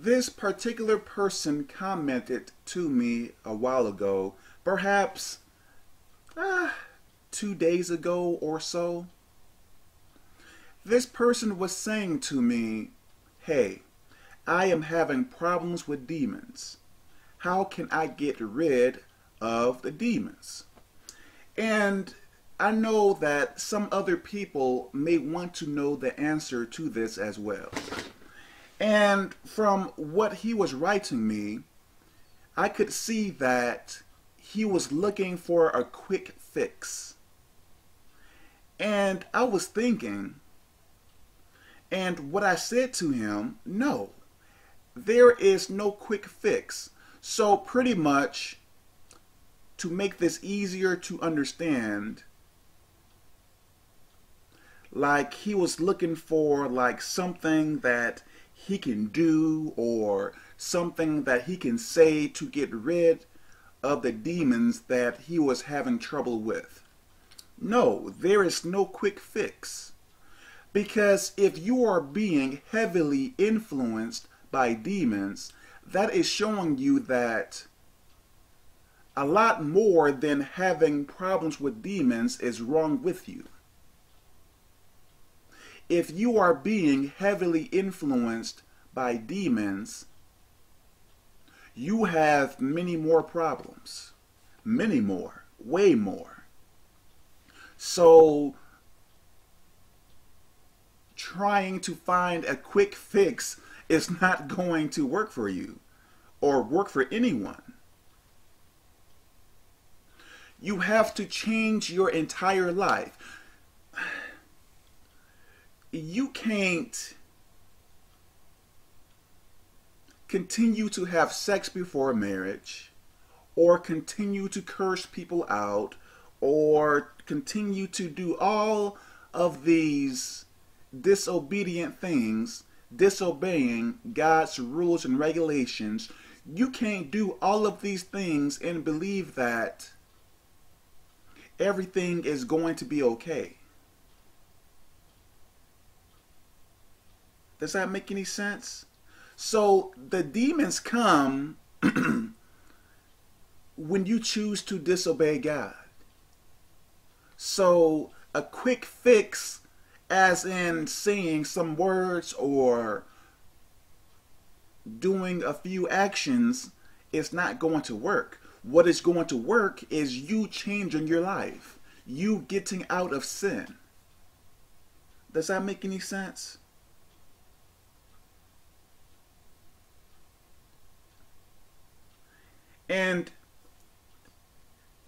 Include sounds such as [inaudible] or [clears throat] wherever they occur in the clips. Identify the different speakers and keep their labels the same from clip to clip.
Speaker 1: This particular person commented to me a while ago, perhaps uh, two days ago or so. This person was saying to me, Hey, I am having problems with demons. How can I get rid of the demons? And I know that some other people may want to know the answer to this as well. And from what he was writing me, I could see that he was looking for a quick fix. And I was thinking, and what I said to him, no, there is no quick fix. So pretty much, to make this easier to understand, like he was looking for like something that he can do or something that he can say to get rid of the demons that he was having trouble with. No, there is no quick fix. Because if you are being heavily influenced by demons, that is showing you that a lot more than having problems with demons is wrong with you. If you are being heavily influenced by demons, you have many more problems. Many more. Way more. So, trying to find a quick fix is [laughs] not going to work for you or work for anyone. You have to change your entire life. You can't continue to have sex before marriage or continue to curse people out or continue to do all of these disobedient things, disobeying God's rules and regulations, you can't do all of these things and believe that everything is going to be okay. Does that make any sense? So the demons come [clears throat] when you choose to disobey God. So a quick fix as in saying some words or doing a few actions is not going to work. What is going to work is you changing your life, you getting out of sin. Does that make any sense? And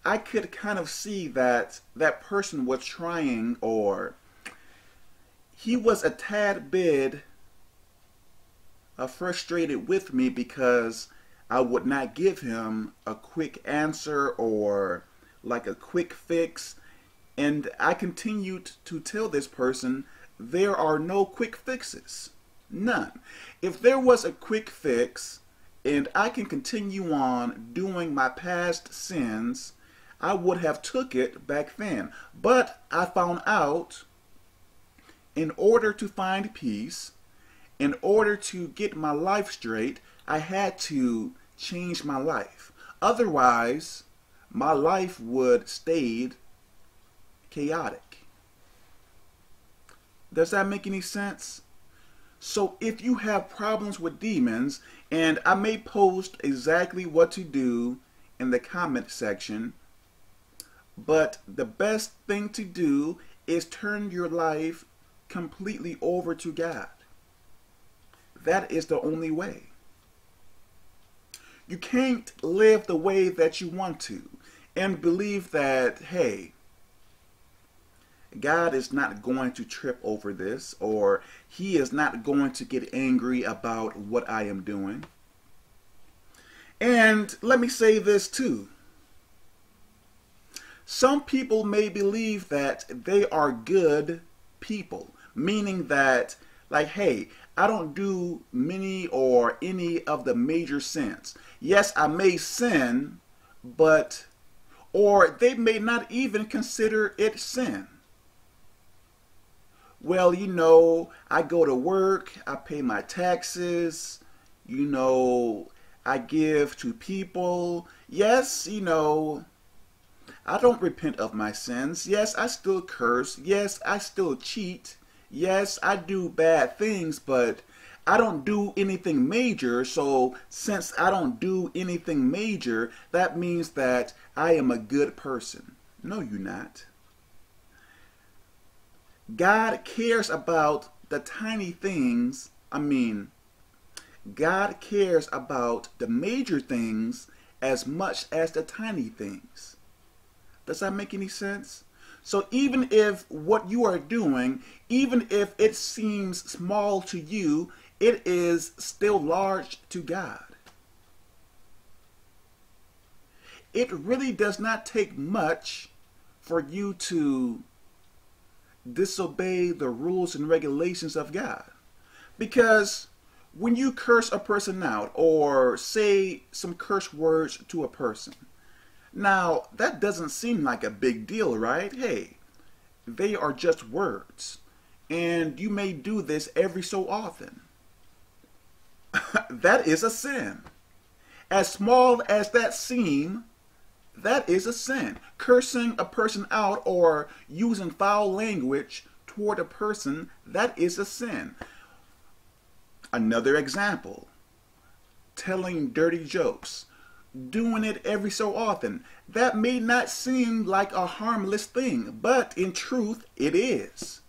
Speaker 1: I could kind of see that that person was trying or he was a tad bit uh, frustrated with me because I would not give him a quick answer or like a quick fix. And I continued to tell this person there are no quick fixes. None. If there was a quick fix and I can continue on doing my past sins, I would have took it back then. But I found out in order to find peace, in order to get my life straight, I had to change my life. Otherwise, my life would stayed chaotic. Does that make any sense? So if you have problems with demons, and I may post exactly what to do in the comment section, but the best thing to do is turn your life completely over to God. That is the only way. You can't live the way that you want to and believe that, hey, God is not going to trip over this or he is not going to get angry about what I am doing. And let me say this too. Some people may believe that they are good people meaning that like hey i don't do many or any of the major sins yes i may sin but or they may not even consider it sin well you know i go to work i pay my taxes You know, I give to people. Yes, you know, I don't repent of my sins. Yes, I still curse. Yes, I still cheat. Yes, I do bad things, but I don't do anything major. So, since I don't do anything major, that means that I am a good person. No, you're not. God cares about the tiny things. I mean, God cares about the major things as much as the tiny things. Does that make any sense? So even if what you are doing, even if it seems small to you, it is still large to God. It really does not take much for you to disobey the rules and regulations of God. Because when you curse a person out or say some curse words to a person, now that doesn't seem like a big deal, right? Hey, they are just words. And you may do this every so often. [laughs] that is a sin. As small as that seem, that is a sin. Cursing a person out or using foul language toward a person, that is a sin. Another example telling dirty jokes, doing it every so often. That may not seem like a harmless thing, but in truth, it is.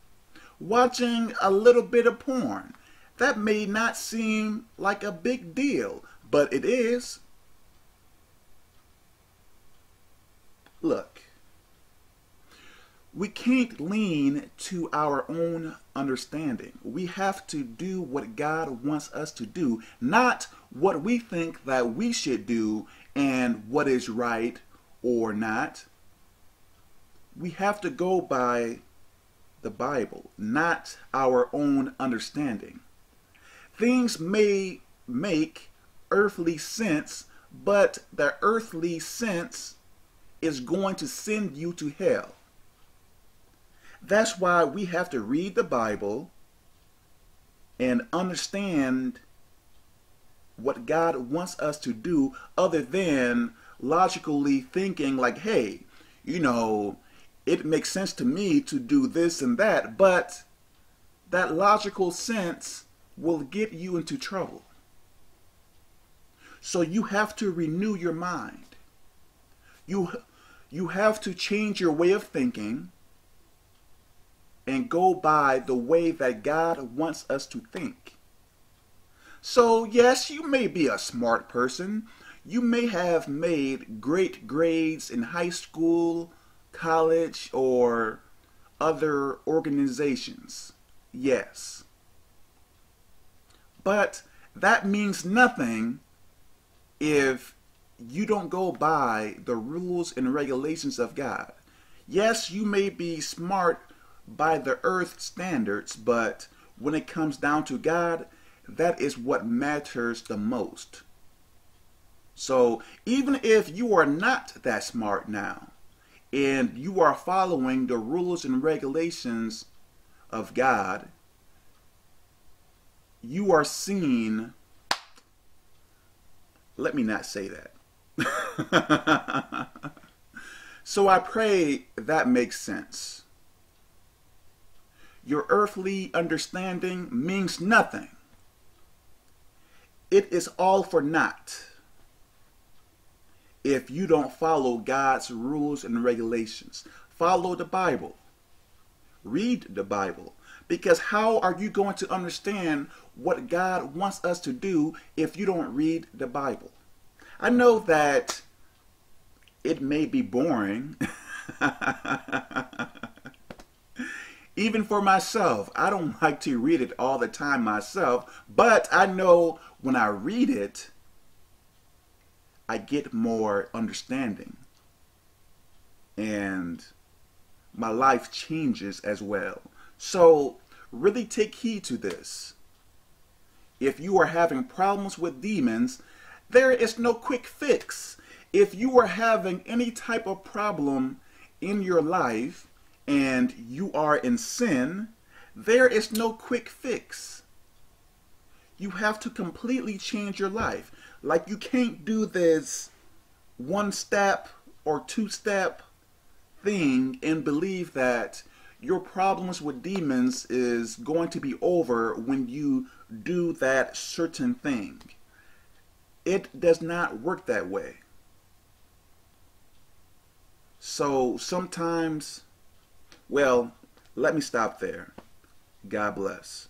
Speaker 1: Watching a little bit of porn, that may not seem like a big deal, but it is. Look, we can't lean to our own understanding. We have to do what God wants us to do, not what we think that we should do and what is right or not. We have to go by the Bible, not our own understanding. Things may make earthly sense, but the earthly sense is going to send you to hell. That's why we have to read the Bible and understand what God wants us to do other than logically thinking like, hey, you know, it makes sense to me to do this and that, but that logical sense will get you into trouble. So you have to renew your mind. You you have to change your way of thinking and go by the way that God wants us to think. So, yes, you may be a smart person. You may have made great grades in high school, college, or other organizations. Yes. But that means nothing if you don't go by the rules and regulations of God. Yes, you may be smart by the earth standards, but when it comes down to God, that is what matters the most. So even if you are not that smart now, and you are following the rules and regulations of God, you are seen. Let me not say that. [laughs] so I pray that makes sense. Your earthly understanding means nothing. It is all for naught if you don't follow God's rules and regulations. Follow the Bible. Read the Bible. Because how are you going to understand what God wants us to do if you don't read the Bible? I know that it may be boring. [laughs] Even for myself, I don't [laughs] like to read it all the time myself, but I know when I read it, I get more understanding. And my life changes as well. So, really take heed to this. If you are having problems with demons, there is no quick fix. If you are having any type of problem in your life and you are in sin, there is no quick fix. You have to completely change your life. Like you can't do this one step or two step thing and believe that your problems with demons is going to be over when you do that certain thing. It does not work that way. So sometimes, well, let me stop there. God bless.